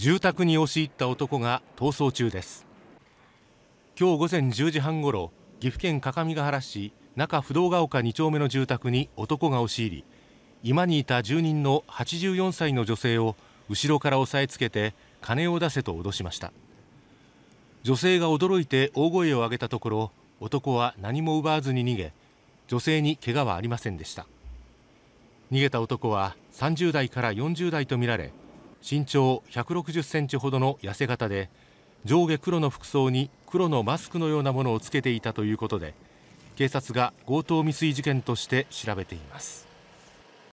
住宅に押し入った男が逃走中です。今日午前10時半ごろ岐阜県各務原市中不動ヶ丘2丁目の住宅に男が押し入り居間にいた住人の84歳の女性を後ろから押さえつけて金を出せと脅しました。女性が驚いて大声を上げたところ男は何も奪わずに逃げ女性に怪我はありませんでした。逃げた男は30代から40代とみられ身長160センチほどの痩せ型で上下黒の服装に黒のマスクのようなものをつけていたということで警察が強盗未遂事件として調べています。